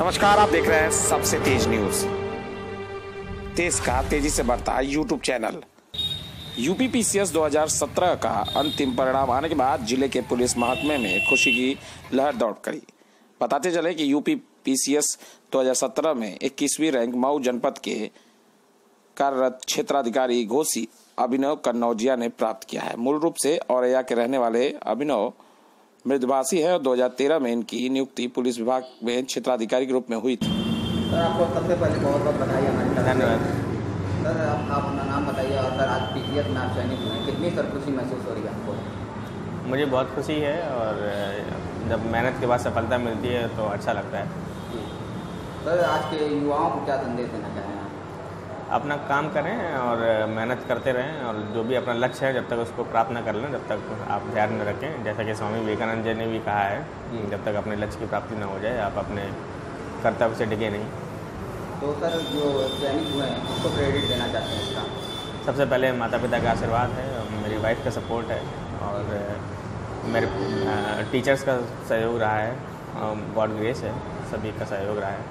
नमस्कार, आप देख रहे हैं सबसे तेज न्यूज़। देश का तेज़ी से बढ़ता यूट्यूब चैनल। यूपी पीसीएस 2017 का अंतिम परिणाम आने के बाद ज़िले के पुलिस महकमे में खुशी की लहर दौड़ करी। बताते चले कि यूपी पीसीएस 2017 में 21वीं रैंक मऊ जनपद के कार्यरत क्षेत्राधिकारी घोषी अभिनव कन्नौजिया ने प्राप्त किया है। मूल रूप से औरैया के रहने वाले अभिनव मृदभाषी है। और 2013 में इनकी नियुक्ति पुलिस विभाग में क्षेत्राधिकारी के रूप में हुई थी। सर आपको सबसे पहले बहुत बहुत बधाई हमारी धन्यवाद। सर आप, आप अपना नाम बताइए और सर आज पी में आप चयनित हुए कितनी सर खुशी महसूस हो रही है आपको? मुझे बहुत खुशी है और जब मेहनत के बाद सफलता मिलती है तो अच्छा लगता है। सर आज के युवाओं को क्या संदेश देना चाहेंगे आप? अपना काम करें और मेहनत करते रहें और जो भी अपना लक्ष्य है जब तक उसको प्राप्त न कर लें जब तक आप ध्यान में रखें। जैसा कि स्वामी विवेकानंद जी ने भी कहा है जब तक अपने लक्ष्य की प्राप्ति न हो जाए आप अपने कर्तव्य से डिगे नहीं। तो सर जो चयनित हुए हैं उसको क्रेडिट देना चाहते हैं इसका? सबसे पहले माता पिता का आशीर्वाद है मेरी वाइफ का सपोर्ट है और मेरे टीचर्स का सहयोग रहा है गॉड ग्रेस है सभी का सहयोग रहा है।